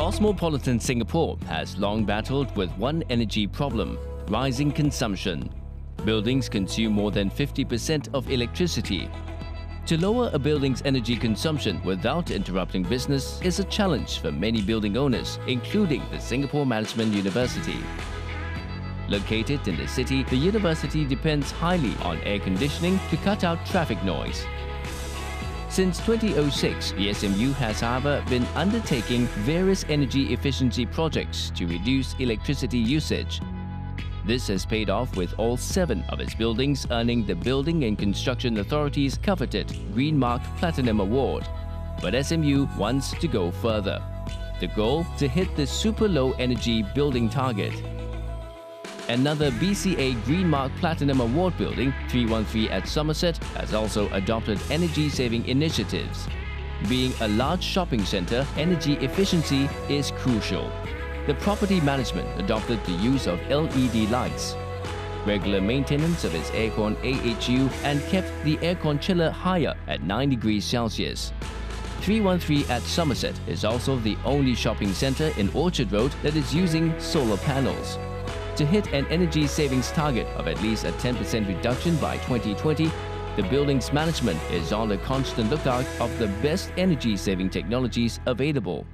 Cosmopolitan Singapore has long battled with one energy problem rising consumption. Buildings consume more than 50% of electricity. To lower a building's energy consumption without interrupting business is a challenge for many building owners, including the Singapore Management University. Located in the city, the university depends highly on air conditioning to cut out traffic noise. Since 2006, the SMU has however been undertaking various energy efficiency projects to reduce electricity usage. This has paid off with all seven of its buildings earning the Building and Construction Authority's coveted Green Mark Platinum Award. But SMU wants to go further. The goal to hit the super low energy building target Another BCA Green Mark Platinum Award building, 313 at Somerset, has also adopted energy-saving initiatives. Being a large shopping centre, energy efficiency is crucial. The property management adopted the use of LED lights, regular maintenance of its aircon AHU and kept the aircon chiller higher at 9 degrees Celsius. 313 at Somerset is also the only shopping centre in Orchard Road that is using solar panels. To hit an energy savings target of at least a 10% reduction by 2020, the building's management is on a constant lookout of the best energy saving technologies available.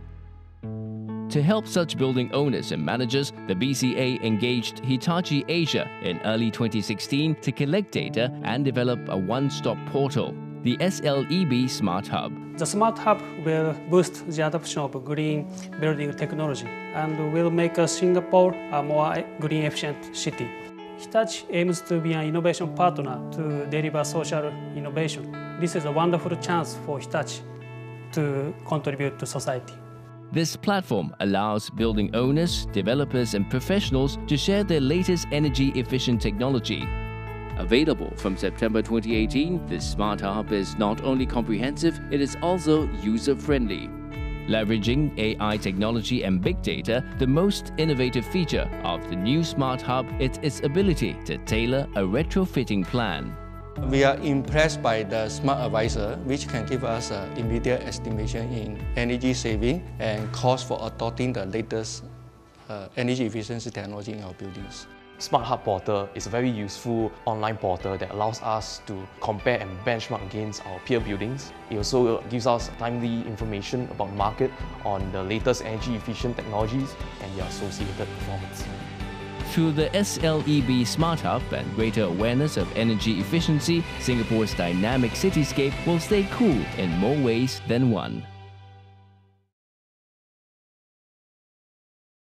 To help such building owners and managers, the BCA engaged Hitachi Asia in early 2016 to collect data and develop a one-stop portal the SLEB Smart Hub. The Smart Hub will boost the adoption of green building technology and will make Singapore a more green efficient city. Hitachi aims to be an innovation partner to deliver social innovation. This is a wonderful chance for Hitachi to contribute to society. This platform allows building owners, developers and professionals to share their latest energy efficient technology Available from September 2018, this Smart Hub is not only comprehensive, it is also user-friendly. Leveraging AI technology and big data, the most innovative feature of the new Smart Hub is its ability to tailor a retrofitting plan. We are impressed by the Smart Advisor, which can give us an immediate estimation in energy saving and cost for adopting the latest uh, energy efficiency technology in our buildings. Smart Hub Portal is a very useful online portal that allows us to compare and benchmark against our peer buildings. It also gives us timely information about market on the latest energy efficient technologies and their associated performance. Through the SLEB Smart Hub and greater awareness of energy efficiency, Singapore's dynamic cityscape will stay cool in more ways than one.